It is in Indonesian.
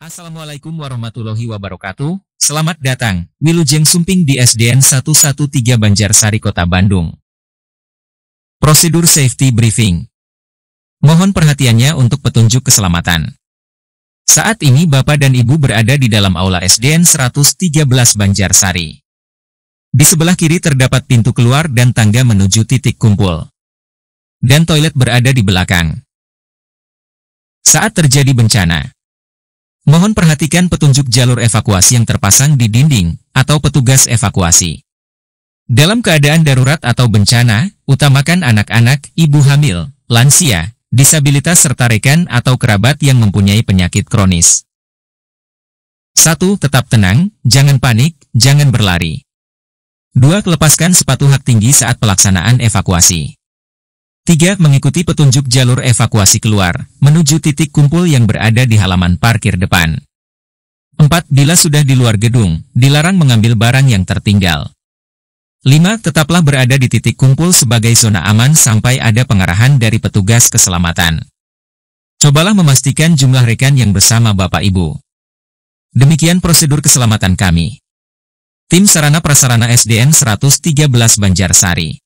Assalamualaikum warahmatullahi wabarakatuh. Selamat datang, Wilujeng Sumping di SDN 113 Banjarsari Kota Bandung. Prosedur Safety Briefing Mohon perhatiannya untuk petunjuk keselamatan. Saat ini Bapak dan Ibu berada di dalam aula SDN 113 Banjarsari. Di sebelah kiri terdapat pintu keluar dan tangga menuju titik kumpul. Dan toilet berada di belakang. Saat terjadi bencana, mohon perhatikan petunjuk jalur evakuasi yang terpasang di dinding atau petugas evakuasi. Dalam keadaan darurat atau bencana, utamakan anak-anak, ibu hamil, lansia, disabilitas serta rekan atau kerabat yang mempunyai penyakit kronis. 1. Tetap tenang, jangan panik, jangan berlari. 2. Lepaskan sepatu hak tinggi saat pelaksanaan evakuasi. 3. Mengikuti petunjuk jalur evakuasi keluar, menuju titik kumpul yang berada di halaman parkir depan. 4. Bila sudah di luar gedung, dilarang mengambil barang yang tertinggal. 5. Tetaplah berada di titik kumpul sebagai zona aman sampai ada pengarahan dari petugas keselamatan. Cobalah memastikan jumlah rekan yang bersama Bapak Ibu. Demikian prosedur keselamatan kami. Tim Sarana Prasarana SDN 113 Banjarsari